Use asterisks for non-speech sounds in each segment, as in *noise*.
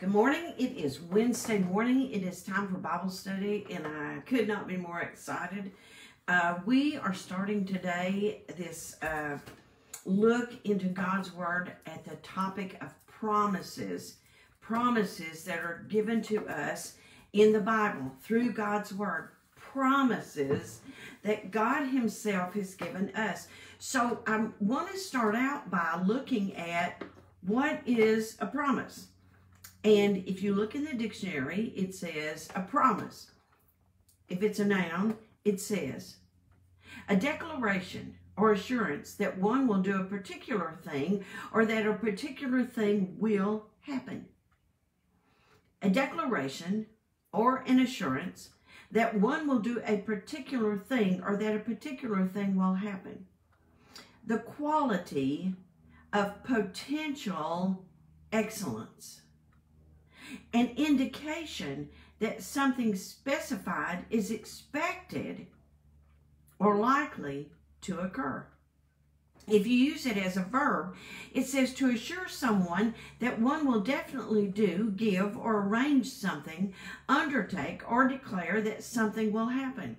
Good morning. It is Wednesday morning. It is time for Bible study, and I could not be more excited. Uh, we are starting today this uh, look into God's Word at the topic of promises. Promises that are given to us in the Bible through God's Word. Promises that God Himself has given us. So I want to start out by looking at what is a promise. And if you look in the dictionary, it says a promise. If it's a noun, it says a declaration or assurance that one will do a particular thing or that a particular thing will happen. A declaration or an assurance that one will do a particular thing or that a particular thing will happen. The quality of potential excellence an indication that something specified is expected or likely to occur. If you use it as a verb, it says to assure someone that one will definitely do, give, or arrange something, undertake, or declare that something will happen.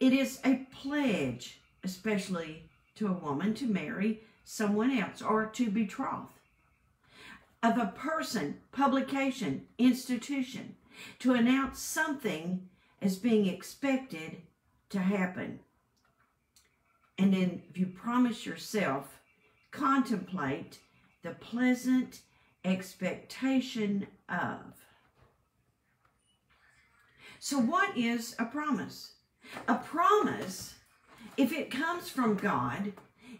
It is a pledge, especially to a woman, to marry someone else or to betroth of a person, publication, institution to announce something as being expected to happen. And then if you promise yourself, contemplate the pleasant expectation of. So what is a promise? A promise, if it comes from God,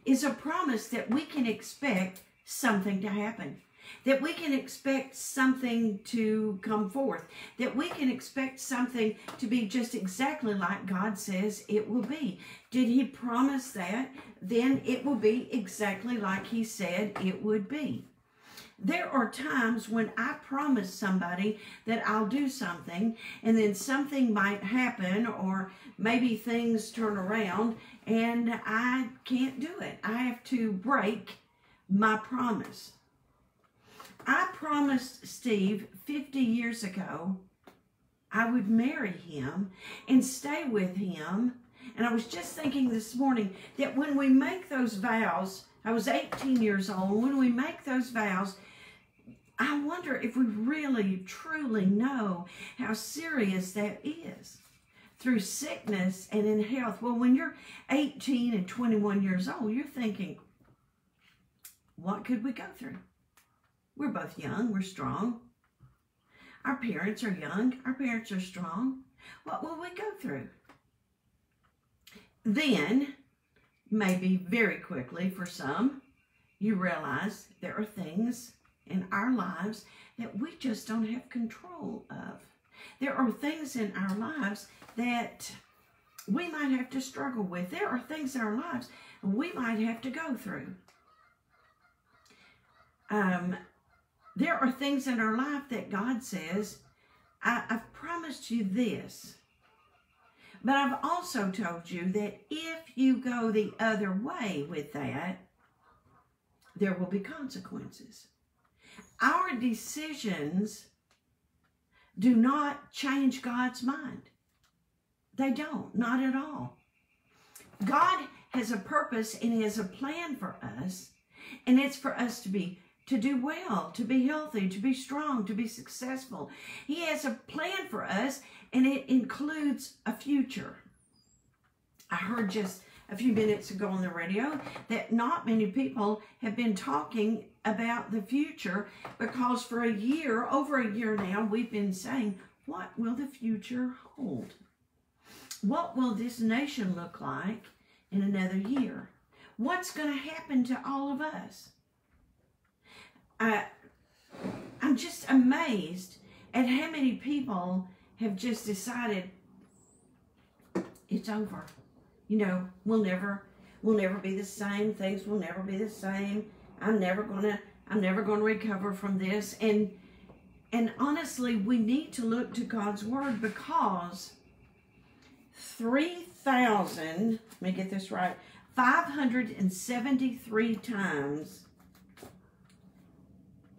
is a promise that we can expect something to happen that we can expect something to come forth, that we can expect something to be just exactly like God says it will be. Did He promise that? Then it will be exactly like He said it would be. There are times when I promise somebody that I'll do something and then something might happen or maybe things turn around and I can't do it. I have to break my promise. I promised Steve 50 years ago I would marry him and stay with him. And I was just thinking this morning that when we make those vows, I was 18 years old, when we make those vows, I wonder if we really, truly know how serious that is through sickness and in health. Well, when you're 18 and 21 years old, you're thinking, what could we go through? We're both young. We're strong. Our parents are young. Our parents are strong. What will we go through? Then, maybe very quickly for some, you realize there are things in our lives that we just don't have control of. There are things in our lives that we might have to struggle with. There are things in our lives we might have to go through. Um, there are things in our life that God says, I, have promised you this. But I've also told you that if you go the other way with that, there will be consequences. Our decisions do not change God's mind. They don't, not at all. God has a purpose and He has a plan for us, and it's for us to be to do well, to be healthy, to be strong, to be successful. He has a plan for us, and it includes a future. I heard just a few minutes ago on the radio that not many people have been talking about the future because for a year, over a year now, we've been saying, what will the future hold? What will this nation look like in another year? What's going to happen to all of us? I, I'm just amazed at how many people have just decided it's over. You know, we'll never, we'll never be the same. Things will never be the same. I'm never gonna, I'm never gonna recover from this. And, and honestly, we need to look to God's word because 3,000, let me get this right, 573 times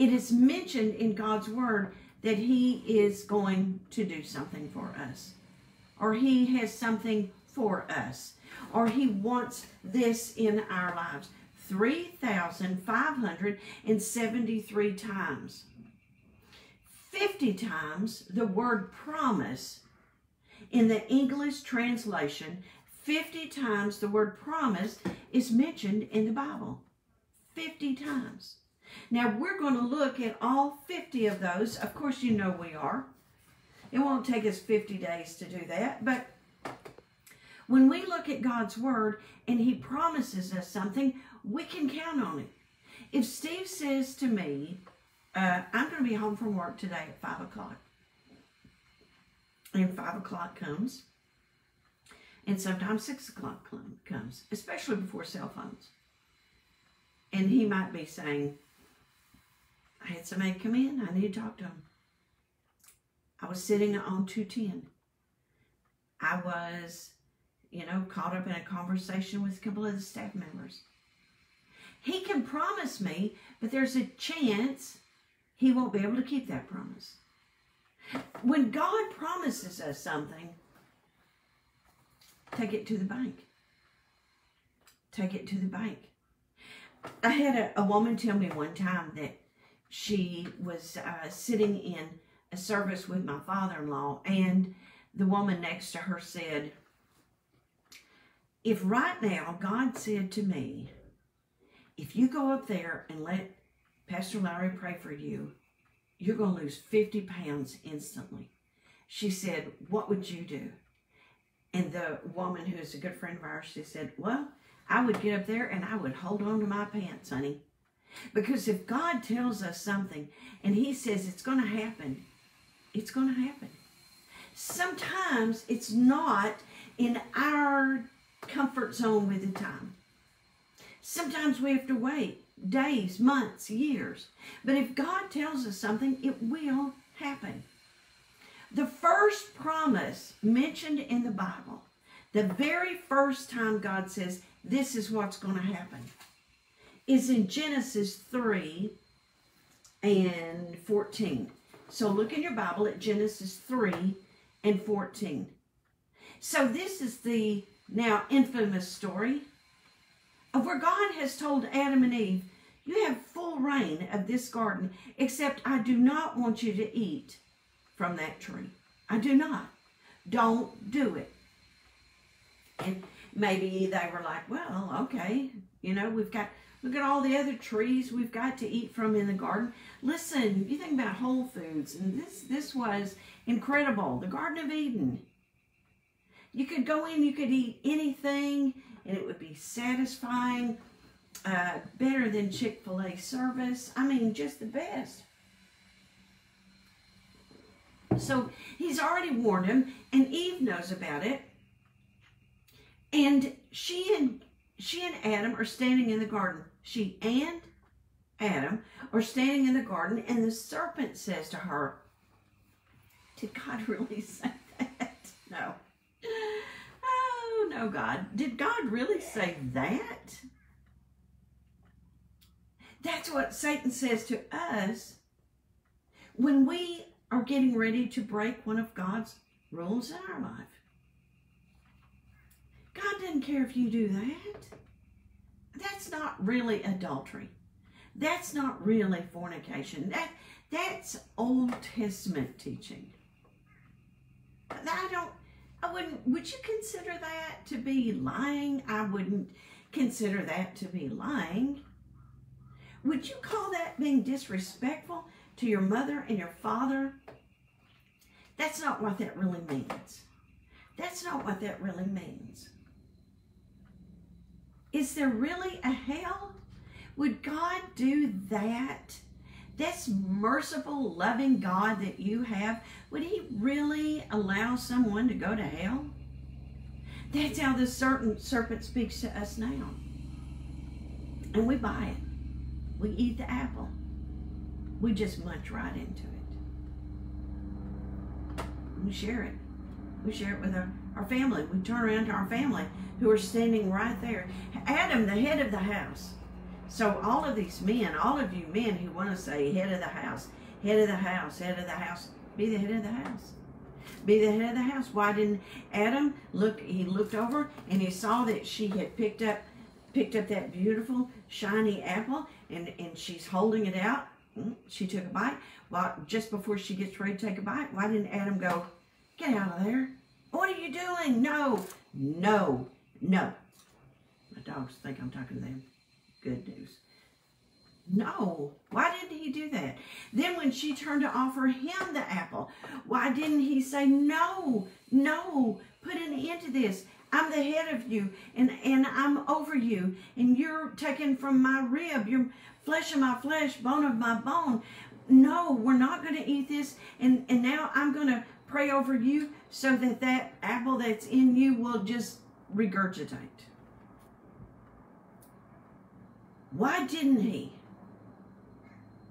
It is mentioned in God's word that He is going to do something for us, or He has something for us, or He wants this in our lives. 3,573 times. 50 times the word promise in the English translation, 50 times the word promise is mentioned in the Bible. 50 times. Now we're going to look at all 50 of those. Of course, you know we are. It won't take us 50 days to do that, but when we look at God's Word and He promises us something, we can count on it. If Steve says to me, uh, I'm going to be home from work today at 5 o'clock, and 5 o'clock comes, and sometimes 6 o'clock comes, especially before cell phones. And he might be saying, I had somebody come in, I need to talk to him. I was sitting on 210. I was, you know, caught up in a conversation with a couple of the staff members. He can promise me, but there's a chance he won't be able to keep that promise. When God promises us something, take it to the bank. Take it to the bank. I had a, a woman tell me one time that she was uh, sitting in a service with my father-in-law and the woman next to her said, if right now God said to me, if you go up there and let Pastor Larry pray for you, you're going to lose 50 pounds instantly. She said, what would you do? And the woman who is a good friend of ours, she said, well, I would get up there and I would hold on to my pants, honey. Because if God tells us something and he says it's going to happen, it's going to happen. Sometimes it's not in our comfort zone with the time. Sometimes we have to wait days, months, years. But if God tells us something, it will happen. The first promise mentioned in the Bible, the very first time God says, this is what's going to happen, is in Genesis 3 and 14. So look in your Bible at Genesis 3 and 14. So this is the now infamous story of where God has told Adam and Eve, you have full reign of this garden, except I do not want you to eat from that tree. I do not. Don't do it. And maybe they were like, well, okay, you know, we've got, look at all the other trees we've got to eat from in the garden. Listen, you think about Whole Foods, and this, this was incredible. The Garden of Eden. You could go in, you could eat anything, and it would be satisfying, uh, better than Chick-fil-A service. I mean, just the best. So he's already warned him, and Eve knows about it. And she and she and Adam are standing in the garden. She and Adam are standing in the garden, and the serpent says to her, Did God *laughs* really say that? No. Oh, no, God. Did God really say that? That's what Satan says to us when we are getting ready to break one of God's rules in our life. God doesn't care if you do that. That's not really adultery. That's not really fornication. That that's Old Testament teaching. I don't I wouldn't would you consider that to be lying? I wouldn't consider that to be lying. Would you call that being disrespectful to your mother and your father? That's not what that really means. That's not what that really means. Is there really a hell? Would God do that? This merciful, loving God that you have, would he really allow someone to go to hell? That's how the certain serpent speaks to us now. And we buy it. We eat the apple. We just munch right into it. We share it. We share it with our, our family. We turn around to our family who are standing right there. Adam, the head of the house, So all of these men, all of you men who want to say head of the house, head of the house, head of the house, be the head of the house. Be the head of the house. Why didn't Adam look? He looked over and he saw that she had picked up, picked up that beautiful shiny apple, and and she's holding it out. Mm, She took a bite. Well, just before she gets ready to take a bite, why didn't Adam go, get out of there? What are you doing? No, no, no. My dogs think I'm talking to them. Good news. No, why didn't he do that? Then when she turned to offer him the apple, why didn't he say, no, no, put an end to this. I'm the head of you and, and I'm over you and you're taken from my rib. You're flesh of my flesh, bone of my bone. No, we're not going to eat this. And, and now I'm going to pray over you so that that apple that's in you will just regurgitate. Why didn't he?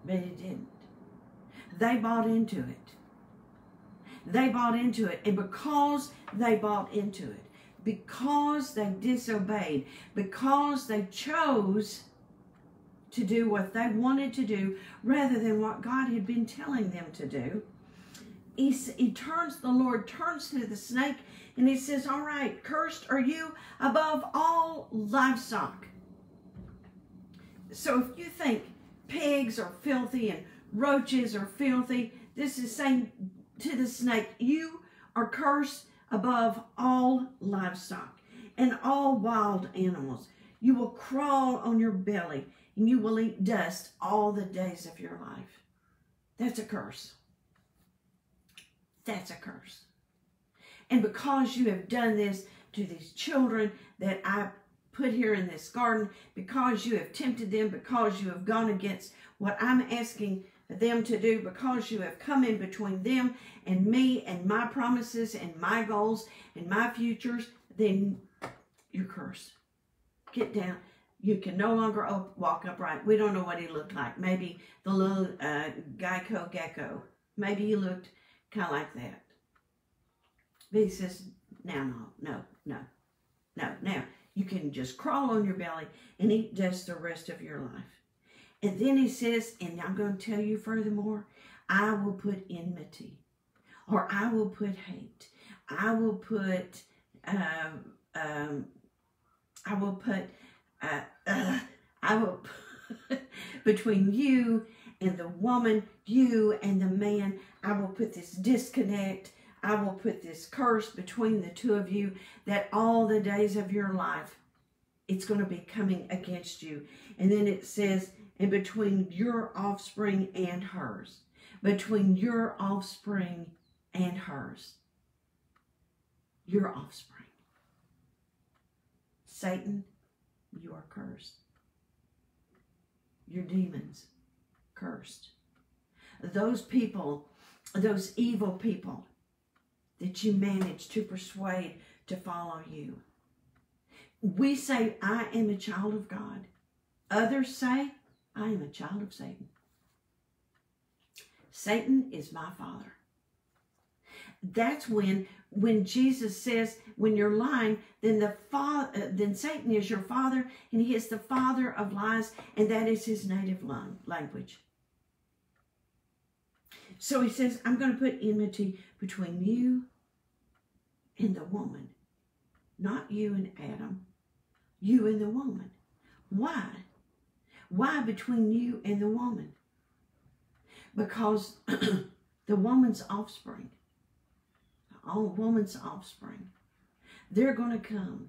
But he didn't. They bought into it. They bought into it. And because they bought into it, because they disobeyed, because they chose to do what they wanted to do rather than what God had been telling them to do, he, he turns, the Lord turns to the snake and he says, All right, cursed are you above all livestock. So if you think pigs are filthy and roaches are filthy, this is saying to the snake, You are cursed above all livestock and all wild animals. You will crawl on your belly and you will eat dust all the days of your life. That's a curse. That's a curse. And because you have done this to these children that I put here in this garden, because you have tempted them, because you have gone against what I'm asking them to do, because you have come in between them and me and my promises and my goals and my futures, then you're cursed. Get down. You can no longer walk upright. We don't know what he looked like. Maybe the little uh, Geico gecko. Maybe he looked kind of like that. But he says, now, no, no, no, no. Now, you can just crawl on your belly and eat dust the rest of your life. And then he says, and I'm going to tell you furthermore, I will put enmity, or I will put hate. I will put, um, um, I will put, uh, uh, I will put *laughs* between you and the woman, you and the man. I will put this disconnect. I will put this curse between the two of you that all the days of your life it's going to be coming against you. And then it says, and between your offspring and hers. Between your offspring and hers. Your offspring. Satan, you are cursed. Your demons, cursed. Those people, those evil people that you manage to persuade to follow you. We say, I am a child of God. Others say, I am a child of Satan. Satan is my father. That's when when Jesus says when you're lying then the father then Satan is your father and he is the father of lies and that is his native language. So he says I'm going to put enmity between you and the woman. Not you and Adam, you and the woman. Why? Why between you and the woman? Because *clears throat* the woman's offspring, all woman's offspring, they're going to come.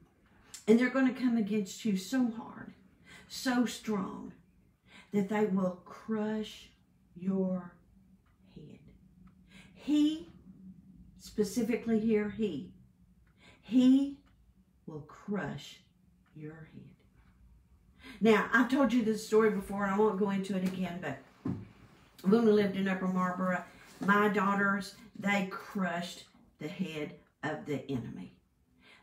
And they're going to come against you so hard, so strong, that they will crush your. He, specifically here, he, he will crush your head. Now, I've told you this story before, and I won't go into it again, but when we lived in Upper Marlboro, my daughters, they crushed the head of the enemy.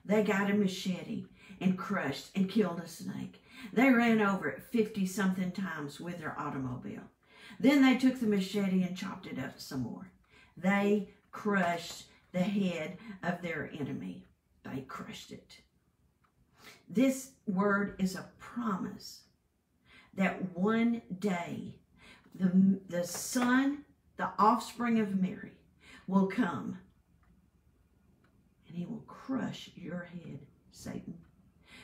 They got a machete and crushed and killed a snake. They ran over it 50 something times with their automobile. Then they took the machete and chopped it up some more. They crushed the head of their enemy. They crushed it. This word is a promise that one day the, the son, the offspring of Mary, will come and he will crush your head, Satan.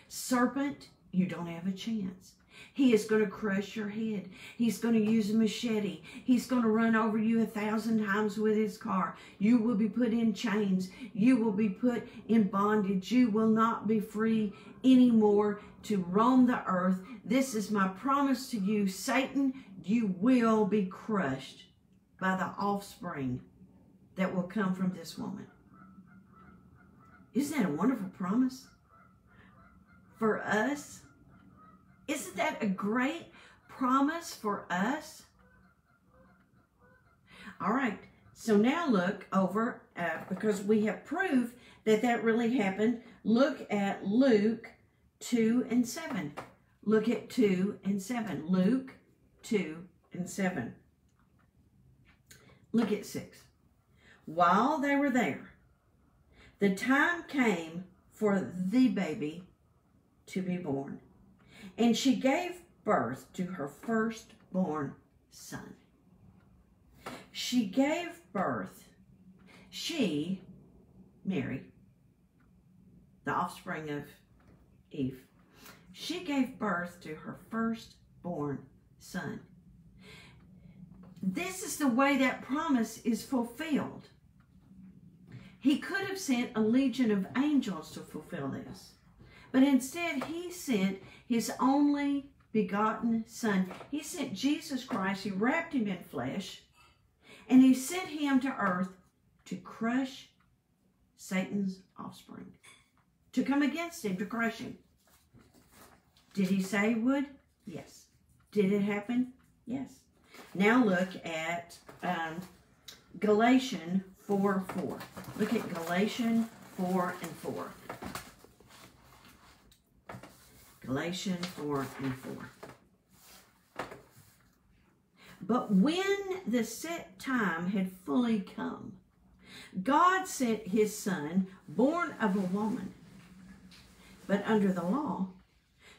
Serpent, you don't have a chance. He is going to crush your head. He's going to use a machete. He's going to run over you a thousand times with his car. You will be put in chains. You will be put in bondage. You will not be free anymore to roam the earth. This is my promise to you. Satan, you will be crushed by the offspring that will come from this woman. Isn't that a wonderful promise? For us, isn't that a great promise for us? All right, so now look over, uh, because we have proof that that really happened. Look at Luke 2 and 7. Look at 2 and 7. Luke 2 and 7. Look at 6. While they were there, the time came for the baby to be born. And she gave birth to her firstborn son. She gave birth, she, Mary, the offspring of Eve, she gave birth to her firstborn son. This is the way that promise is fulfilled. He could have sent a legion of angels to fulfill this. But instead, he sent his only begotten son. He sent Jesus Christ. He wrapped him in flesh. And he sent him to earth to crush Satan's offspring. To come against him, to crush him. Did he say he would? Yes. Did it happen? Yes. Now look at um, Galatians 4 4. Look at Galatians 4 and 4. Galatians 4 and 4. But when the set time had fully come, God sent his son, born of a woman, but under the law,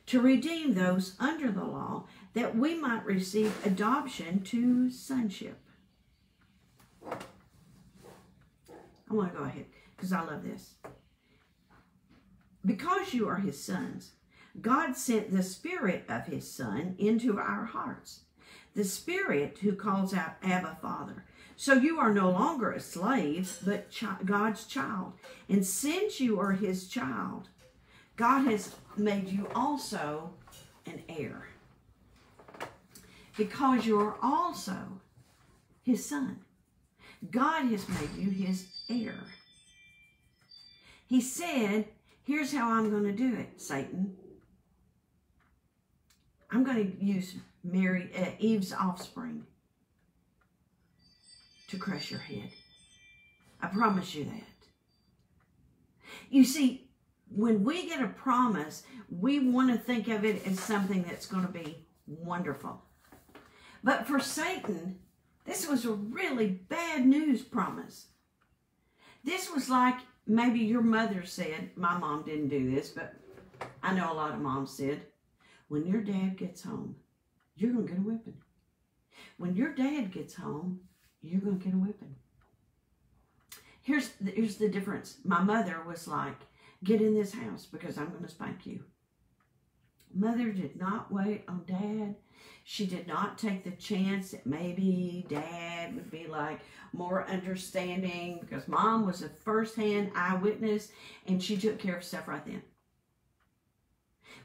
to redeem those under the law, that we might receive adoption to sonship. I want to go ahead because I love this. Because you are his sons, God sent the Spirit of His Son into our hearts, the Spirit who calls out, Abba, Father. So you are no longer a slave, but God's child. And since you are His child, God has made you also an heir. Because you are also His Son. God has made you His heir. He said, Here's how I'm going to do it, Satan. I'm going to use Mary, uh, Eve's offspring to crush your head. I promise you that. You see, when we get a promise, we want to think of it as something that's going to be wonderful. But for Satan, this was a really bad news promise. This was like maybe your mother said, my mom didn't do this, but I know a lot of moms did when your dad gets home, you're going to get a whipping. When your dad gets home, you're going to get a whipping. Here's the, here's the difference. My mother was like, get in this house because I'm going to spank you. Mother did not wait on dad. She did not take the chance that maybe dad would be like more understanding because mom was a first-hand eyewitness and she took care of stuff right then.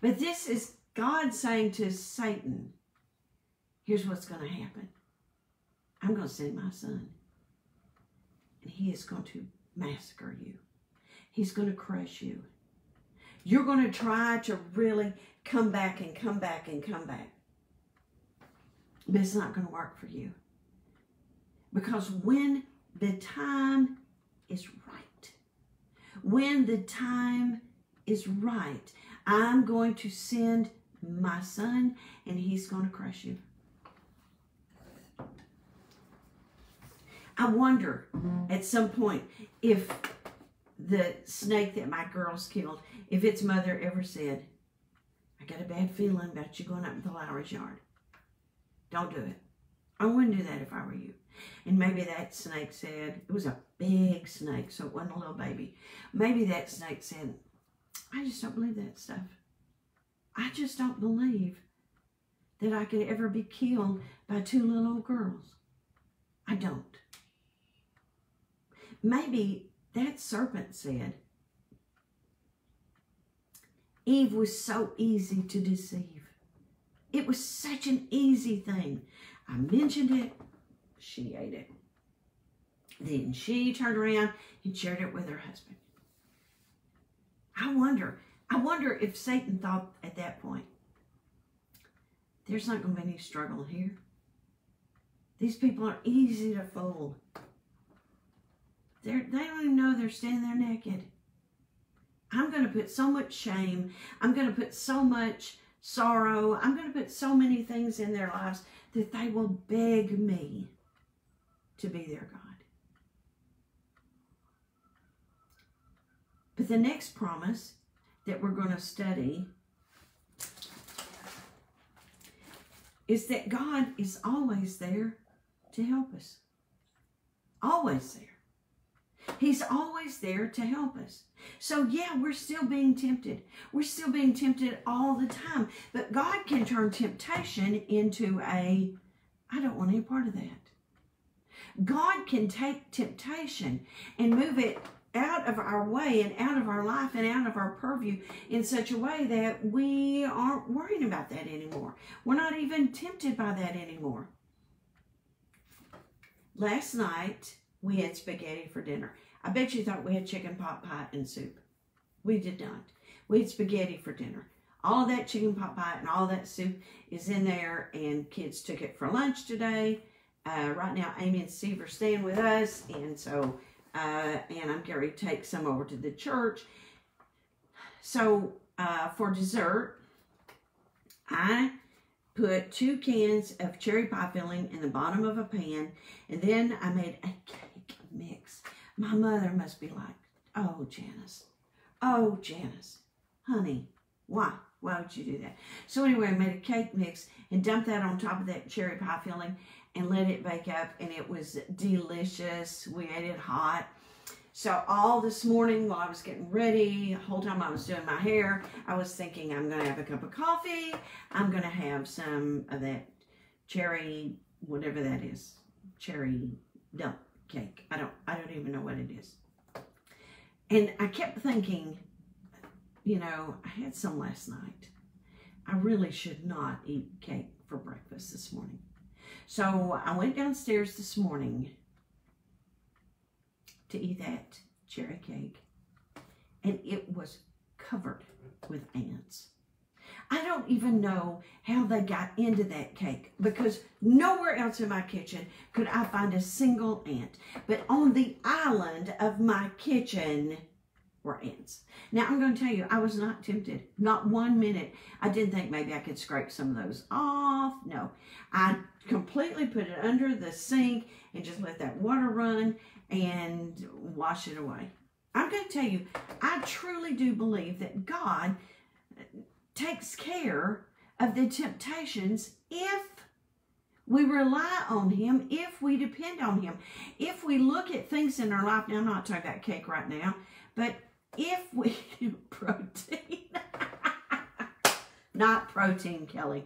But this is God saying to Satan, here's what's going to happen. I'm going to send my son. And he is going to massacre you. He's going to crush you. You're going to try to really come back and come back and come back. But it's not going to work for you. Because when the time is right, when the time is right, I'm going to send my son, and he's going to crush you. I wonder at some point if the snake that my girls killed, if its mother ever said, I got a bad feeling about you going up to the Lowry's yard. Don't do it. I wouldn't do that if I were you. And maybe that snake said, it was a big snake, so it wasn't a little baby. Maybe that snake said, I just don't believe that stuff. I just don't believe that I could ever be killed by two little girls. I don't. Maybe that serpent said, Eve was so easy to deceive. It was such an easy thing. I mentioned it, she ate it. Then she turned around and shared it with her husband. I wonder, I wonder if Satan thought at that point, there's not going to be any struggle here. These people are easy to fool. They're, they don't even know they're standing there naked. I'm going to put so much shame. I'm going to put so much sorrow. I'm going to put so many things in their lives that they will beg me to be their God. But the next promise that we're going to study is that God is always there to help us. Always there. He's always there to help us. So, yeah, we're still being tempted. We're still being tempted all the time. But God can turn temptation into a, I don't want any part of that. God can take temptation and move it out of our way and out of our life and out of our purview in such a way that we aren't worrying about that anymore. We're not even tempted by that anymore. Last night, we had spaghetti for dinner. I bet you thought we had chicken pot pie and soup. We did not. We had spaghetti for dinner. All of that chicken pot pie and all that soup is in there, and kids took it for lunch today. Uh, right now, Amy and Steve are staying with us, and so, uh, and I'm going to take some over to the church. So, uh, for dessert, I put two cans of cherry pie filling in the bottom of a pan, and then I made a cake mix. My mother must be like, oh, Janice, oh, Janice, honey, why? Why would you do that? So anyway, I made a cake mix and dumped that on top of that cherry pie filling and let it bake up, and it was delicious. We ate it hot. So all this morning while I was getting ready, the whole time I was doing my hair, I was thinking I'm going to have a cup of coffee. I'm going to have some of that cherry, whatever that is, cherry dump cake. I don't, I don't even know what it is. And I kept thinking, you know, I had some last night. I really should not eat cake for breakfast this morning. So I went downstairs this morning to eat that cherry cake, and it was covered with ants. I don't even know how they got into that cake because nowhere else in my kitchen could I find a single ant. But on the island of my kitchen were ants. Now I'm going to tell you, I was not tempted. Not one minute. I didn't think maybe I could scrape some of those off. No, I completely put it under the sink and just let that water run and wash it away. I'm going to tell you, I truly do believe that God takes care of the temptations if we rely on him, if we depend on him. If we look at things in our life, now I'm not talking about cake right now, but if we, *laughs* do protein, *laughs* not protein, Kelly.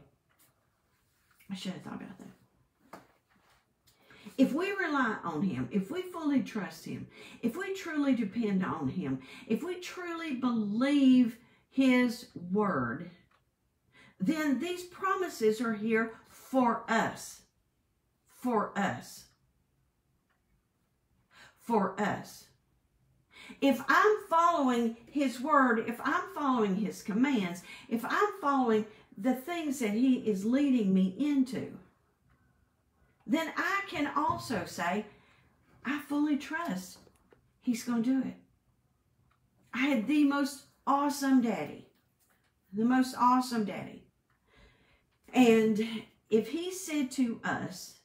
I should have thought about that. If we rely on Him, if we fully trust Him, if we truly depend on Him, if we truly believe His Word, then these promises are here for us. For us. For us. If I'm following His Word, if I'm following His commands, if I'm following the things that He is leading me into, then I can also say, I fully trust He's going to do it. I had the most awesome daddy, the most awesome daddy. And if He said to us,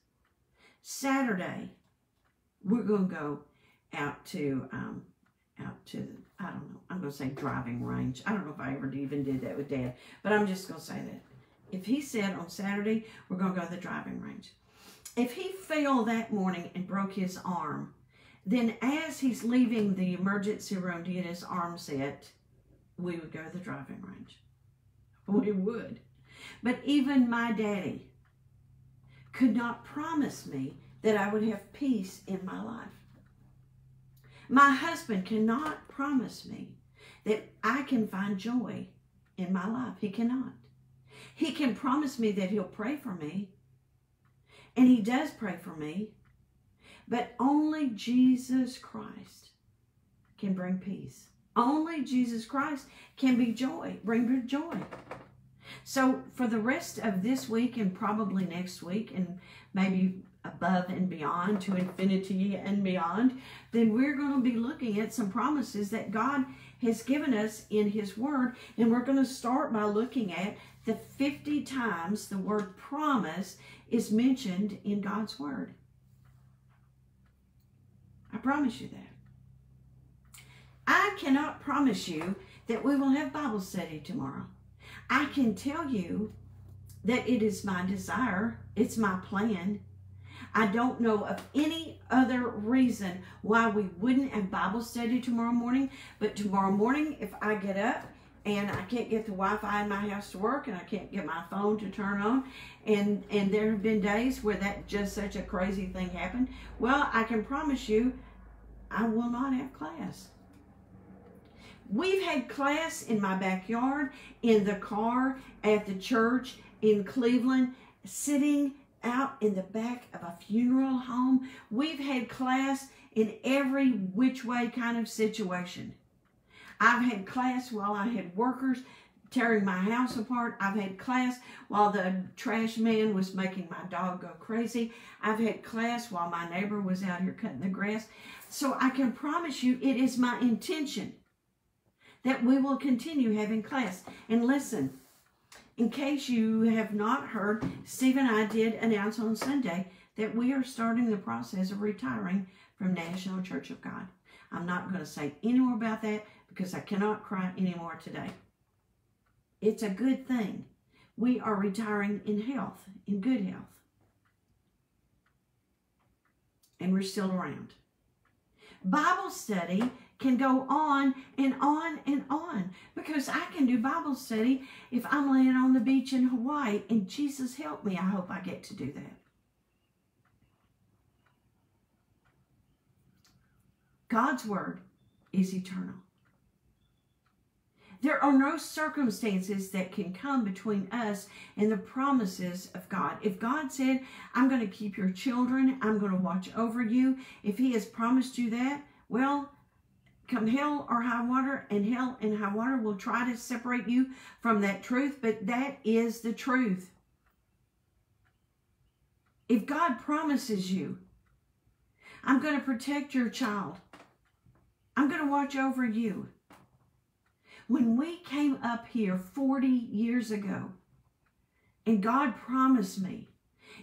Saturday, we're going to go out to, um, out to, I don't know, I'm going to say driving range. I don't know if I ever even did that with Dad, but I'm just going to say that. if he said on Saturday, we're going to go to the driving range, if he fell that morning and broke his arm, then as he's leaving the emergency room to get his arm set, we would go to the driving range. *laughs* We would. But even my daddy could not promise me that I would have peace in my life. My husband cannot promise me that I can find joy in my life. He cannot. He can promise me that he'll pray for me, and he does pray for me, but only Jesus Christ can bring peace. Only Jesus Christ can be joy, bring joy. So for the rest of this week and probably next week and maybe above and beyond to infinity and beyond, then we're going to be looking at some promises that God has given us in his word. And we're going to start by looking at the 50 times the word promise is mentioned in God's word. I promise you that. I cannot promise you that we will have Bible study tomorrow. I can tell you that it is my desire, it's my plan. I don't know of any other reason why we wouldn't have Bible study tomorrow morning, but tomorrow morning, if I get up and I can't get the Wi-Fi in my house to work and I can't get my phone to turn on and and there have been days where that just such a crazy thing happened well I can promise you I will not have class. We've had class in my backyard in the car at the church in Cleveland sitting out in the back of a funeral home we've had class in every which way kind of situation I've had class while I had workers tearing my house apart. I've had class while the trash man was making my dog go crazy. I've had class while my neighbor was out here cutting the grass. So I can promise you it is my intention that we will continue having class. And listen, in case you have not heard, Steve and I did announce on Sunday that we are starting the process of retiring from National Church of God. I'm not going to say any more about that because I cannot cry anymore today. It's a good thing. We are retiring in health, in good health. And we're still around. Bible study can go on and on and on because I can do Bible study if I'm laying on the beach in Hawaii and Jesus help me. I hope I get to do that. God's word is eternal. There are no circumstances that can come between us and the promises of God. If God said, I'm going to keep your children, I'm going to watch over you, if He has promised you that, well, come hell or high water, and hell and high water will try to separate you from that truth, but that is the truth. If God promises you, I'm going to protect your child, I'm going to watch over you. When we came up here 40 years ago, and God promised me,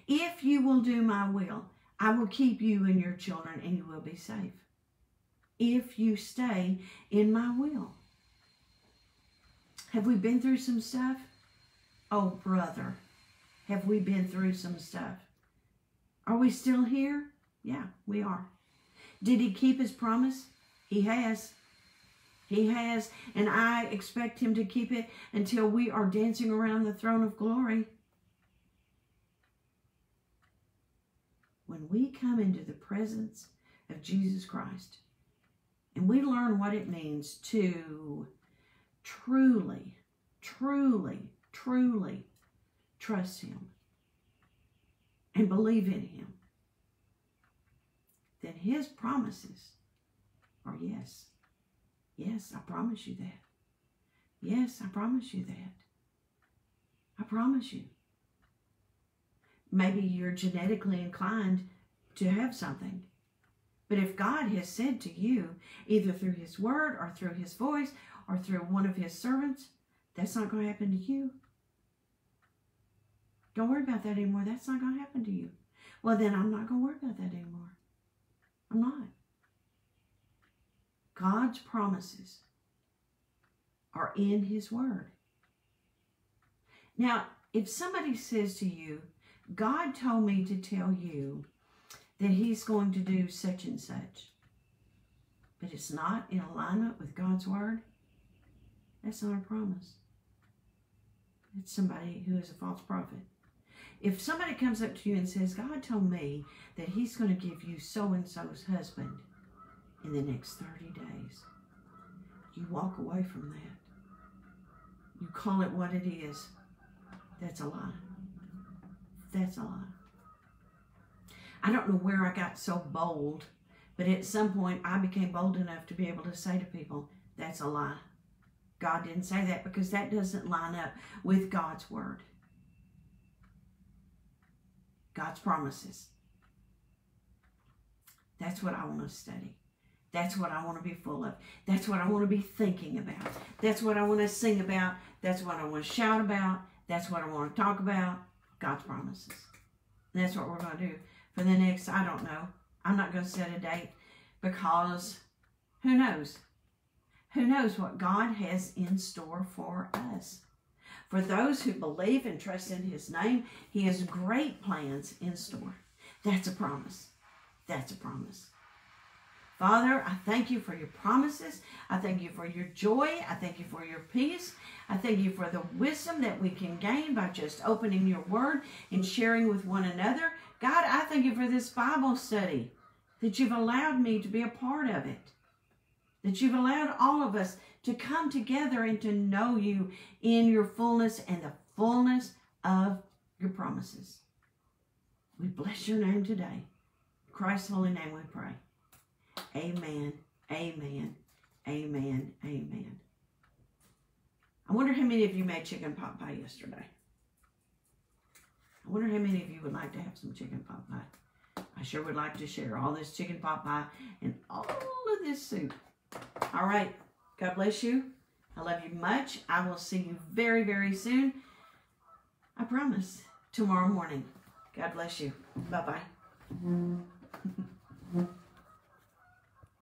if you will do my will, I will keep you and your children and you will be safe. If you stay in my will. Have we been through some stuff? Oh, brother, have we been through some stuff? Are we still here? Yeah, we are. Did he keep his promise? He has. He has, and I expect him to keep it until we are dancing around the throne of glory. When we come into the presence of Jesus Christ and we learn what it means to truly, truly, truly trust him and believe in him, then his promises are yes. Yes, I promise you that. Yes, I promise you that. I promise you. Maybe you're genetically inclined to have something. But if God has said to you, either through his word or through his voice or through one of his servants, that's not going to happen to you. Don't worry about that anymore. That's not going to happen to you. Well, then I'm not going to worry about that anymore. I'm not. God's promises are in His Word. Now, if somebody says to you, God told me to tell you that He's going to do such and such, but it's not in alignment with God's Word, that's not a promise. It's somebody who is a false prophet. If somebody comes up to you and says, God told me that He's going to give you so and so's husband in the next 30 days, you walk away from that. You call it what it is. That's a lie. That's a lie. I don't know where I got so bold, but at some point I became bold enough to be able to say to people, that's a lie. God didn't say that because that doesn't line up with God's word. God's promises. That's what I want to study. That's what I want to be full of. That's what I want to be thinking about. That's what I want to sing about. That's what I want to shout about. That's what I want to talk about. God's promises. And that's what we're going to do for the next, I don't know. I'm not going to set a date because who knows? Who knows what God has in store for us? For those who believe and trust in His name, He has great plans in store. That's a promise. That's a promise. Father, I thank you for your promises. I thank you for your joy. I thank you for your peace. I thank you for the wisdom that we can gain by just opening your word and sharing with one another. God, I thank you for this Bible study, that you've allowed me to be a part of it, that you've allowed all of us to come together and to know you in your fullness and the fullness of your promises. We bless your name today. In Christ's holy name we pray. Amen. Amen. Amen. Amen. I wonder how many of you made chicken pot pie yesterday. I wonder how many of you would like to have some chicken pot pie. I sure would like to share all this chicken pot pie and all of this soup. All right. God bless you. I love you much. I will see you very, very soon. I promise. Tomorrow morning. God bless you. Bye-bye. *laughs*